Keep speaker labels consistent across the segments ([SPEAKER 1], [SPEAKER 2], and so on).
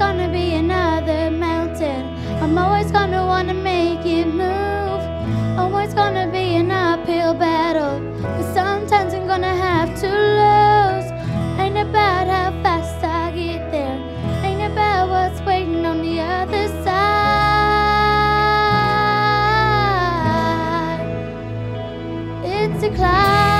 [SPEAKER 1] Gonna be another mountain. I'm always gonna wanna make it move. Always gonna be an uphill battle. But sometimes I'm gonna have to lose. Ain't about how fast I get there. Ain't about what's waiting on the other side. It's a climb.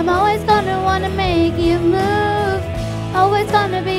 [SPEAKER 1] I'm always gonna wanna make you move. Always gonna be